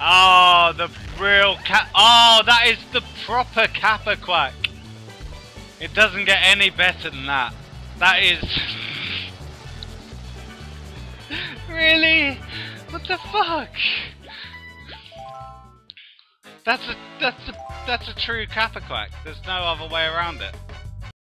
Oh, the real cat. Oh, ah, that is the proper Kappa Quack. It doesn't get any better than that. That is. really? What the fuck? That's a that's a that's a true Kappa Quack. There's no other way around it.